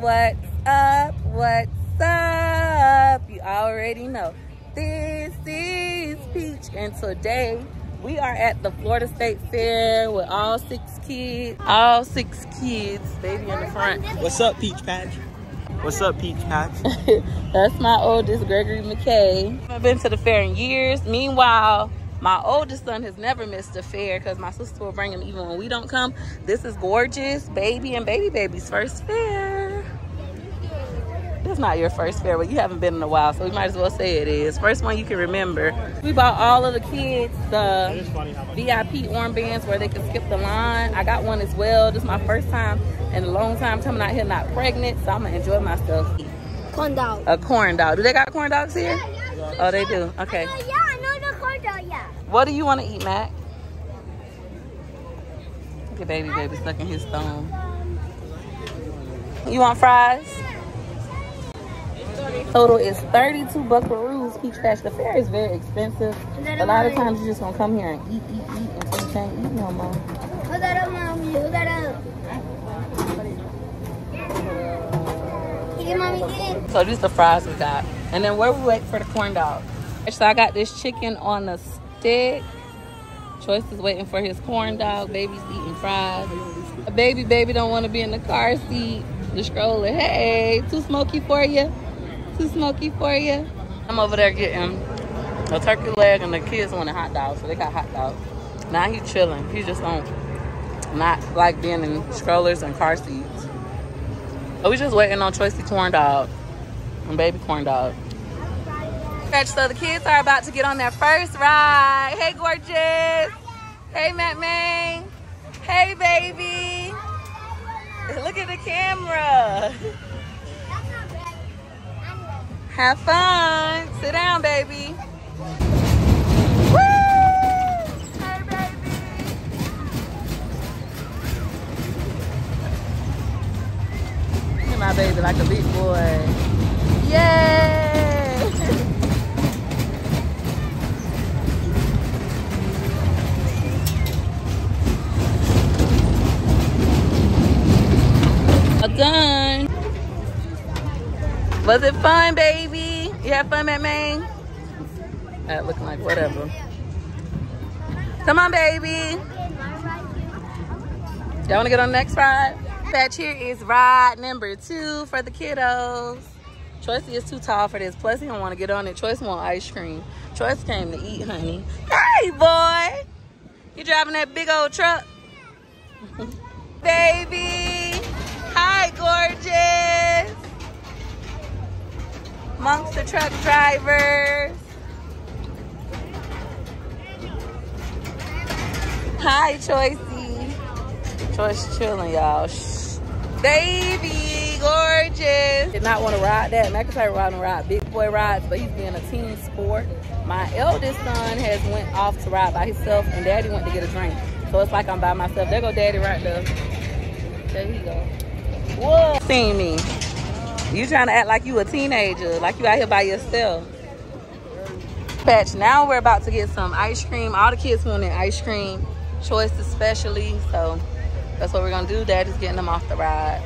what's up, what's up? You already know. This is Peach, and today we are at the Florida State Fair with all six kids. All six kids, baby in the front. What's up, Peach Patch? What's up, Peach Patch? That's my oldest, Gregory McKay. I've been to the fair in years. Meanwhile, my oldest son has never missed a fair because my sister will bring him even when we don't come. This is gorgeous, baby and baby baby's first fair. It's not your first fair, but you haven't been in a while, so we might as well say it is. First one you can remember. We bought all of the kids the VIP armbands where they can skip the line. I got one as well. This is my first time in a long time coming out here not pregnant, so I'm gonna enjoy myself. Corn dog. A corn dog. Do they got corn dogs here? Yeah, yeah. Oh, they do. Okay. Uh, yeah, I know the corn dog, yeah. What do you want to eat, Mac? Look at baby baby sucking his thumb. You want fries? Total is 32 buckaroos. Peach Patch. The fair is very expensive. A lot of times you're just gonna come here and eat, eat, eat until you can't eat no more. Hold that up, mommy. Hold that up. Get it, mommy. Get it. So these the fries we got. And then where we wait for the corn dog. So I got this chicken on the stick. Choice is waiting for his corn dog. Baby's eating fries. A baby baby don't want to be in the car seat. The stroller. Hey, too smoky for you? Too smoky for you? I'm over there getting a turkey leg and the kids want a hot dog. So they got hot dogs. Now he's chilling. He just don't not like being in strollers and car seats. So we just waiting on Choicey corn dog and baby corn dog. So the kids are about to get on their first ride. Hey, gorgeous. Hey, Matt May. Hey, baby. Look at the camera. Have fun. Sit down, baby. Hey, baby. Look my baby like a big boy. Yay! Well done. Was it fun, baby? You had fun, Matt Main? That looking like whatever. Come on, baby. Y'all wanna get on the next ride? Patch here is ride number two for the kiddos. Choicey is too tall for this. Plus, he don't want to get on it. Choice want ice cream. Choice came to eat, honey. Hey, boy. You driving that big old truck? Baby. Hi, gorgeous. Amongst the truck drivers. Hi, Choicey. Choice chilling, y'all. Shh. Baby, gorgeous. Did not want to ride that. McIntyre ride and ride big boy rides, but he's being a team sport. My eldest son has went off to ride by himself, and Daddy went to get a drink. So it's like I'm by myself. There go Daddy right there. There he go. Whoa. Seen me. You trying to act like you a teenager, like you out here by yourself. Patch, now we're about to get some ice cream. All the kids wanted ice cream, choice especially. So that's what we're gonna do. Daddy's getting them off the ride.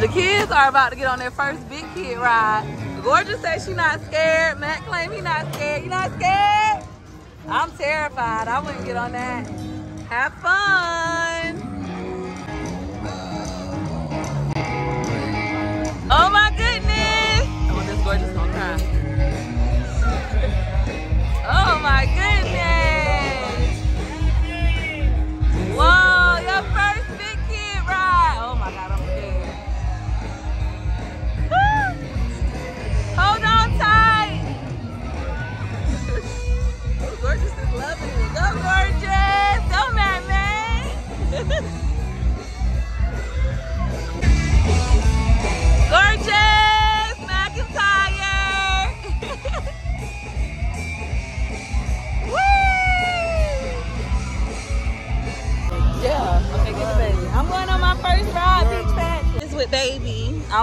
The kids are about to get on their first big kid ride. Gorgeous says she not scared. Matt claim he not scared. You not scared? I'm terrified. I wouldn't get on that. Have fun.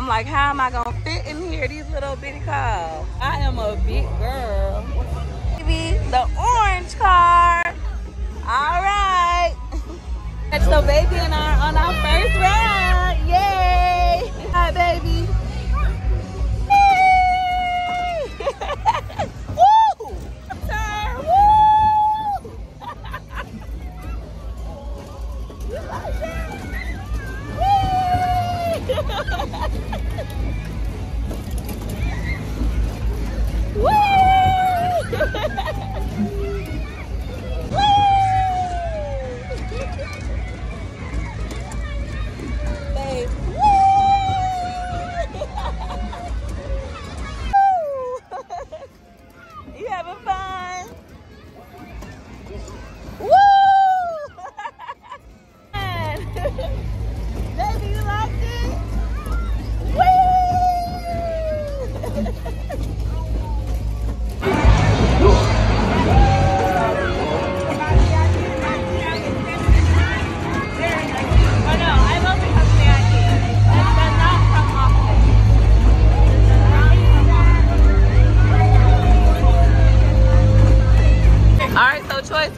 Like, how am I gonna fit in here? These little bitty cars. I am a big girl. Baby, the orange car. All right. So baby and I on our first ride.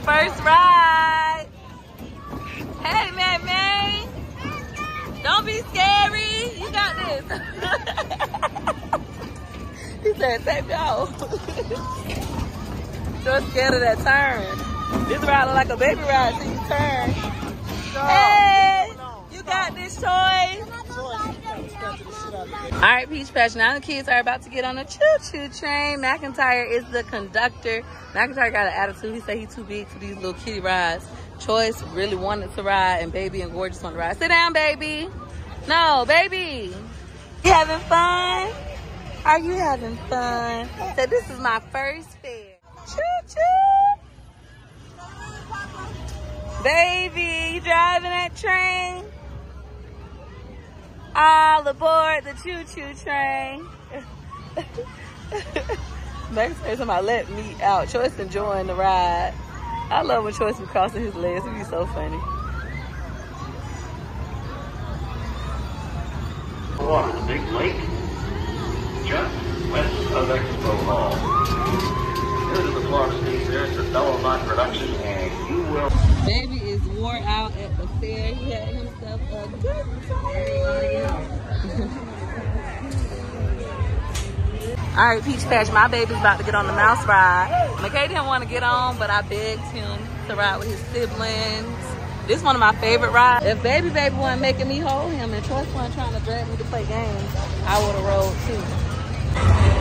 first ride. Hey, man, man. Don't be scary. You got this. he said, take me off. so scared of that turn. This ride look like a baby ride till you turn. Hey got this toy. All right, Peach Patch. Now the kids are about to get on a choo-choo train. McIntyre is the conductor. McIntyre got an attitude. He said he's too big for these little kitty rides. Choice really wanted to ride, and Baby and Gorgeous want to ride. Sit down, baby. No, baby. You having fun? Are you having fun? So this is my first fair. Choo-choo. Baby, you driving that train? All aboard the choo-choo train. Next person I let me out. Choice enjoying the ride. I love when Choice be crossing his legs. It'd be so funny. Water, the big lake, just west of Expo Hall. Here's the Clark State. There's the Dolomite production, and you will. Baby is wore out at the fair. He had himself a good time. All right, Peach Patch, my baby's about to get on the mouse ride. McKay didn't want to get on, but I begged him to ride with his siblings. This is one of my favorite rides. If Baby Baby wasn't making me hold him and Choice wasn't trying to drag me to play games, I would have rode too.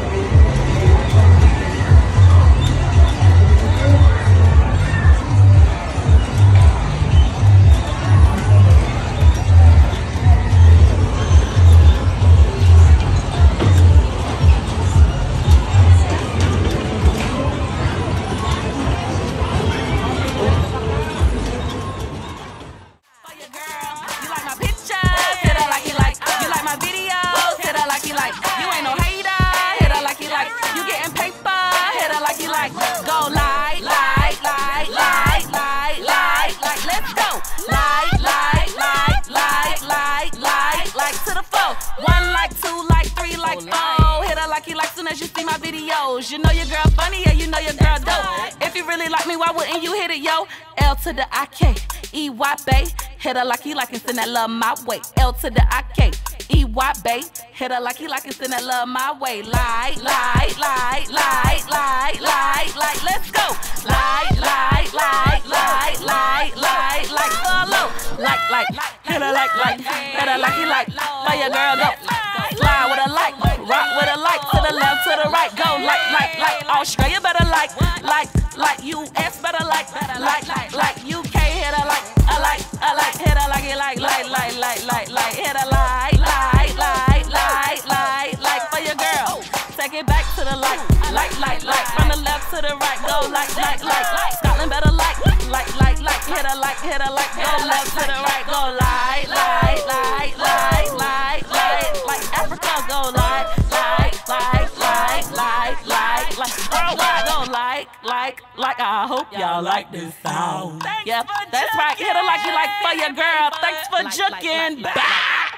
As you see my videos, you know your girl funny, yeah, you know your girl dope. If you really like me, why wouldn't you hit it, yo? L to the I K, E Y Bay. Hit her like he like and send that love my way. L to the I K, E Y Bay. Hit her like he like and send that love my way. Light, light, light, light, Australia better like, like, like. US better like, like, like. UK hit her like, I like, I like. Hit her like it like, like, like, like, like, like. Hit her like, like, like, like, like, like. For your girl, take it back to the light, like, like, like. From the left to the right, go like, like, like. Scotland better like, like, like, like. Hit her like, hit her like, go left to the right, go like, like, like, like. I hope y'all like this sound. Yep, that's right. Hit her like you like for your girl. Thanks for juking. Bye.